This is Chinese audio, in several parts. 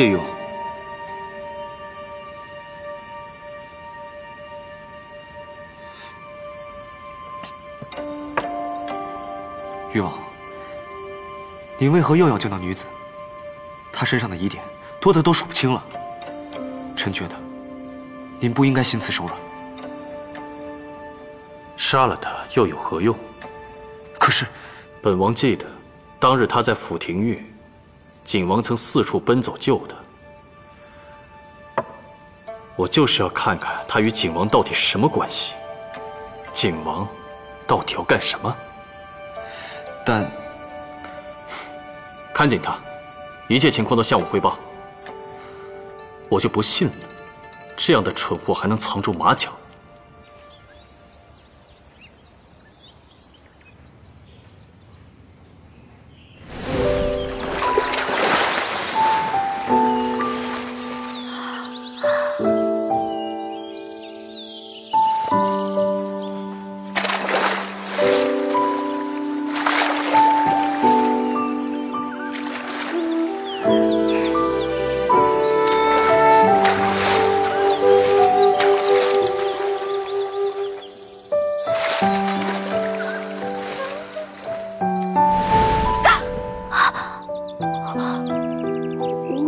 谢誉王。誉王，您为何又要救那女子？她身上的疑点多得都数不清了。臣觉得，您不应该心慈手软。杀了她又有何用？可是，本王记得，当日她在府庭狱，景王曾四处奔走救她。我就是要看看他与景王到底什么关系。景王到底要干什么？但看紧他，一切情况都向我汇报。我就不信了，这样的蠢货还能藏住马脚。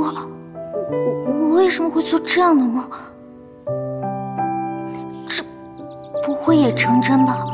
我我我为什么会做这样的梦？这不会也成真吧？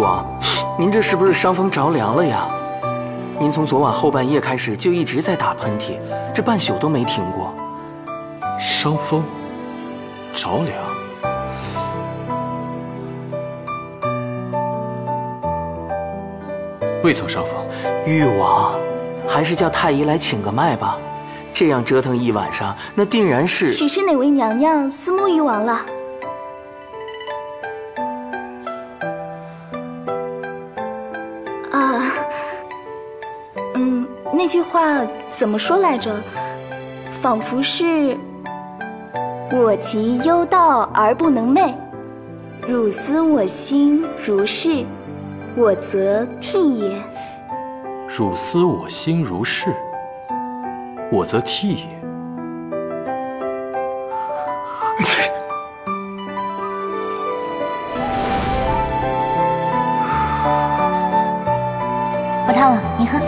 王，您这是不是伤风着凉了呀？您从昨晚后半夜开始就一直在打喷嚏，这半宿都没停过。伤风着凉？未曾伤风。誉王，还是叫太医来请个脉吧。这样折腾一晚上，那定然是……许是哪位娘娘私慕誉王了？那句话怎么说来着？仿佛是“我即幽道而不能寐，汝思我心如是，我则替也。”汝思我心如是，我则替也。不烫了，你喝。